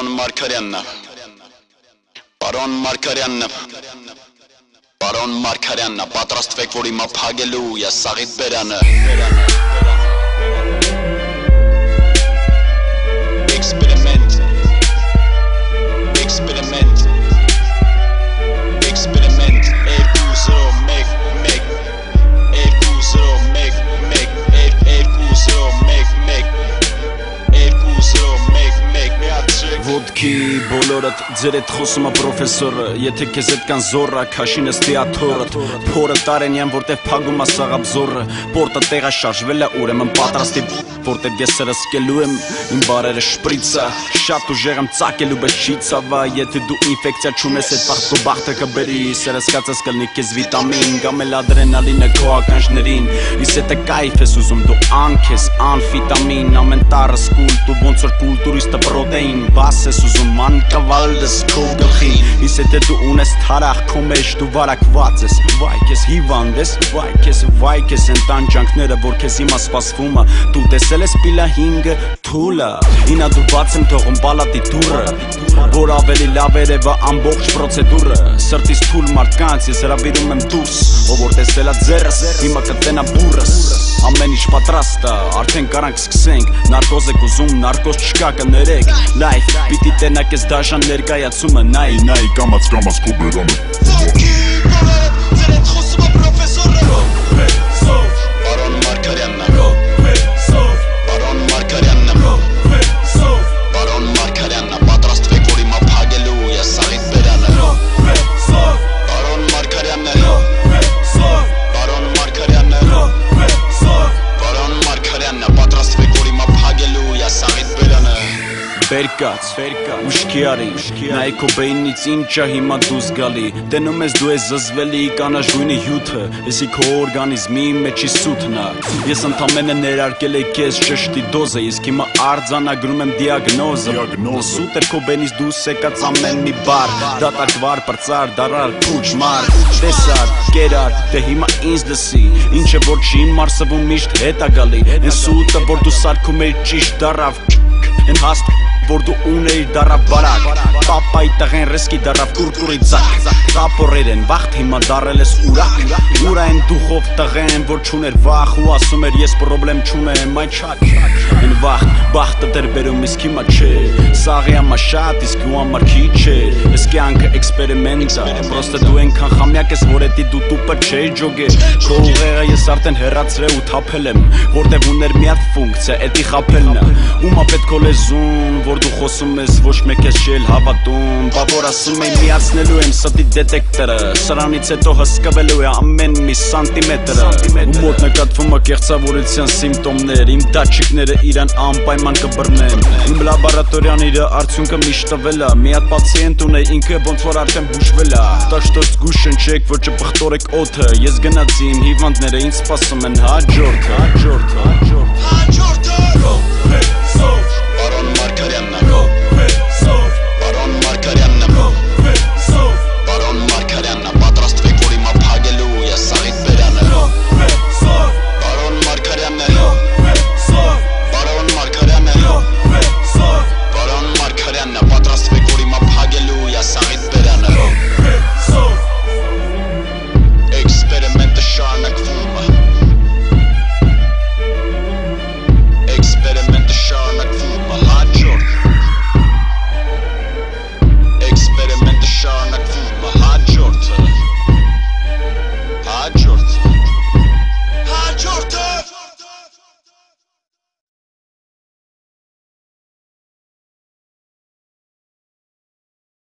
Պարոն Մարկարյանն է։ Պարոն Մարկարյանն է։ Պարոն Մարկարյանն է, պատրաստվեք, որ հիմա փագելու ես սաղիթ բերանը։ Experiment Ոդքի բոլորդ ձեր հետ խոսում է պրոֆեսորը Եթե քեզ հետ կան զորը, քաշինս թիաթորդ Փորը տարենյան, որտեվ փագում է սաղաբզորը Պորտը տեղա շարժվել է, ուրեմն պատրաստի Որտեվ ես սրսկելու եմ, իմ բարերը շպրիցը Շատ ուժեղ եմ ծակելու, բայց չի ցավա Եթե դու ինֆեկցիա չունես, այդ բախտու բախտը կբերի Սրսկածս կլնի քեզ վիտամին, կամ էլ ադրենալինը քո ականջներին Իս եթե կայֆ ես ուզում, դու անք ես, անֆիտամին Ամեն տարը սկուլ, դու ոնց որ կուլտուրիստը պրոտեին Բաս ես ուզում ման կվալդս քո գլխին Իս եթե դու ունես թարախ քո մեջ դու վարակված ես Վայ քեզ հիվանդ ես, վայ քեզ, վայ քեզ են տանջանքները որ քեզ հիմա սպասվում է Դու տեսել ես պիլա 5-ը թուլը Ինա դու բաց եմ թողում պալատի դուրը Որ ավելի լավ երևա ամբողջ պրոցեդուրը Սրտից թուլ մարդկանց ես հրավիրում եմ դուրս Ով որ տեսել է ձերս հիմա կտենա բուրս Ամեն ինչ պատրաստ է, արդեն կարանք սկսենք Նարկոզ եք ուզում, նարկոզ չկա կներեք Life, պիտի տենակ ես դաշան ներկայացումը Նայ, նայ, կամաց, կամաց քո բերանը Ոքի Բերկած, ուշքի արի Նայ քո բեյնից ինչա հիմա դուս գալի Տենում ես դու ես զզվելի կանաժույնի հյութը Եսի քո օրգանիզմի մեջի սութն է Ես ընդամենը ներարկել եի քեզ ճշտի դոզը Իսկ հիմա արձանագրում եմ դիագնոզը Սուտ էր քո բենից դուս եկած ամեն մի բար Դատակվար, պրծար, դարար, քուչ, մար Տեսար, կերար, դե հիմա ինձ լսի Ինչը որ չի մարսվում միշտ հետ ա գալի Են սուտը որ դու սարքում էի ճիշտ դարավ Են հաստ որ դու ունեիր դարավ բարակ Պապայի տղեն ռիսկի դարավ կուրկուրի ձակ Կապորեր են վաղթ հիմա դարել ես ուրակ Ուրա են դուխով տղեն որ չուներ վախ Ու ասում էր ես պրոբլեմ չունեմ այ չակ Են վաղ բախտը դեր բերում իսկ հիմա չէ Սաղի ամա շատ իսկ ու ամար քիչ է Ես կյանքը էքսպերիմենտ է Պրոստը դու ենքան խամյակ ես որ էդի դու տուպը չէ ջոգե Քո ուղեղը ես արդեն հեռացրել ու թափել եմ Որտեվ ուներ մի հատ ֆունկցիա էդի խափելն է Ումա պետք է լեզուն որ դու խոսում ես ոչ մեկ ես չել հավատում Բա որ ասում եմ միացնելու եմ ստի դետեկտորը Սրանից հետո հսկվելու է ամեն մի սանտիմետրը Ու մոտ նկատվում է կեղծավորության սիմպտոմներ Իմ դաչիկները իրան անպայման կբռնեն Իմ լաբորատորիան իր արդյունքը միշտ տվել է Մի հատ պացիենտ ունե ինքը ոնց որ արդեն բուժվել է Տաշ տոց զգուշ շնչեք որ չբխտորեք օդը Ես գնացի իմ հիվանդները ինձ սպասում են հաջորդ Հաջորդ Հաջորդ Հաջորդ